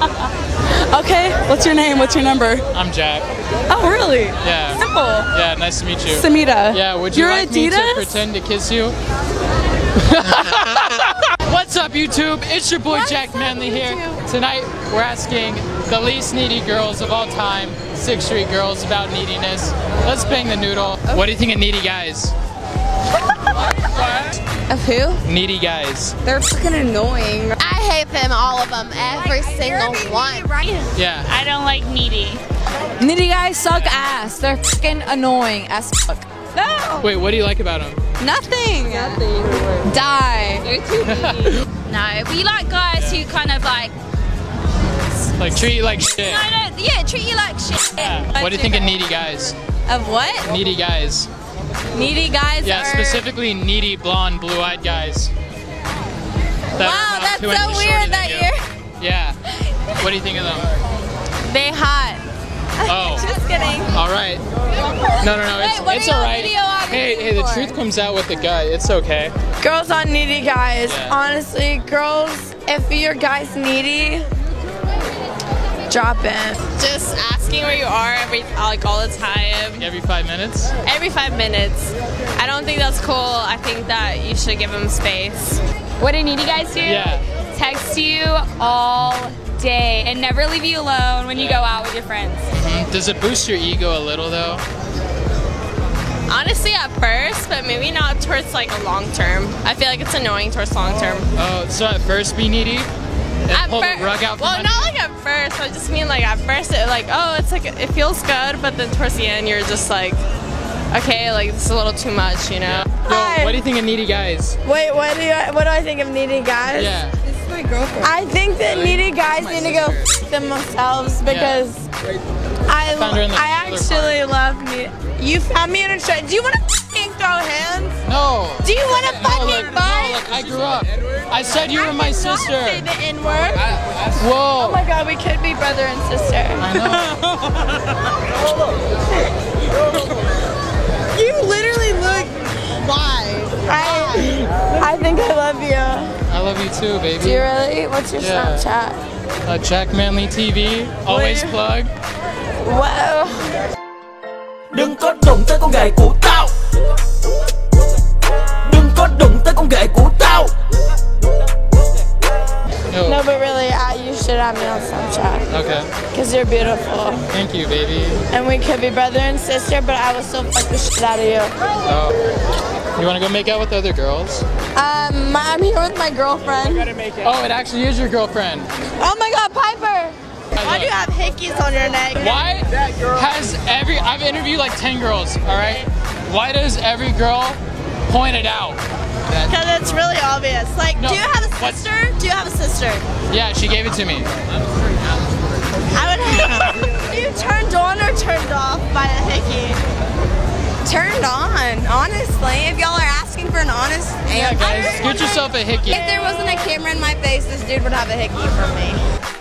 Okay, what's your name? What's your number? I'm Jack. Oh, really? Yeah. Simple. Yeah, nice to meet you. Samita. Yeah, would you You're like me to pretend to kiss you? What's up, YouTube? It's your boy What's Jack Manley here. Tonight, we're asking the least needy girls of all time, Sixth Street girls, about neediness. Let's bang the noodle. What do you think of needy guys? Of who? Needy guys. They're fucking annoying. I hate them, all of them, every single one. Right? Yeah. I don't like needy. Needy guys suck ass. They're fucking annoying as fuck. No, Wait, what do you like about them? nothing. Nothing. Die. No, we like guys who kind of like. Like treat you like shit. No, no, yeah, treat you like shit. Yeah. What do you think of needy guys? Of what? Needy guys. Needy guys Yeah, are. specifically needy, blonde, blue-eyed guys. That Wow, that's so weird that you. you're. Yeah. What do you think of them? They hot. Oh. Just kidding. All right. No, no, no. It's, Wait, it's all right. Hey, hey, the for? truth comes out with the gut. It's okay. Girls on needy guys. Yeah. Honestly, girls, if your guy's needy, drop in. Just asking where you are every like all the time, Every five minutes. every five minutes. I don't think that's cool. I think that you should give them space. What do needy guys do? Yeah. Text you all day and never leave you alone when you go out with your friends. Mhm. Does it boost your ego a little though? Honestly, at first, but maybe not towards like a long term. I feel like it's annoying towards long term. Oh, so at first be needy and At pull fir- the rug out from Well, under not like at first. I just mean like at first, it like oh, it's like it feels good, but then towards the end, you're just like, okay, like it's a little too much, you know. Yo, Hi. what do you think of needy guys? Wait, what do you, what do I think of needy guys? Yeah. This is my girlfriend. I think that needy guys my need to go f- themselves because I, Found her in the I trailer actually love me. You found me in a trade. Do you want to f***ing throw hands? No. Do you want to No, fucking like, no, fight? like I grew up. I said you were my sister. Say sister. the N word. Whoa. Oh my god, we could be brother and sister. I know. You literally look. Why? I, I think I love you. I love you too, baby. Do you really? What's your Yeah. Snapchat? Uh, Jack Manley TV, always Where? plug. Whoa. Đừng có đụng tới con ghệ của tao Yo. No, but really, uh, you should have me on Snapchat Okay. because you're beautiful, Thank you, baby. and we could be brother and sister. But I will still fuck the shit out of you. Oh. You want to go make out with other girls? Um, my, I'm here with my girlfriend. You gotta make it. Oh, it actually is your girlfriend. Oh my God, Piper! Why do you have hickeys on your neck? Why has every I've interviewed like 10 girls, all right? Why does every girl point it out? Because it's really obvious. Like, No, do you have a what- sister? Do you have a sister? Yeah, she gave it to me. I would have. you turned on or turned off by a hickey? Turned on, honestly. If y'all are asking for an honest Yeah, answer, guys, get yourself a hickey. if there wasn't a camera in my face, this dude would have a hickey from me.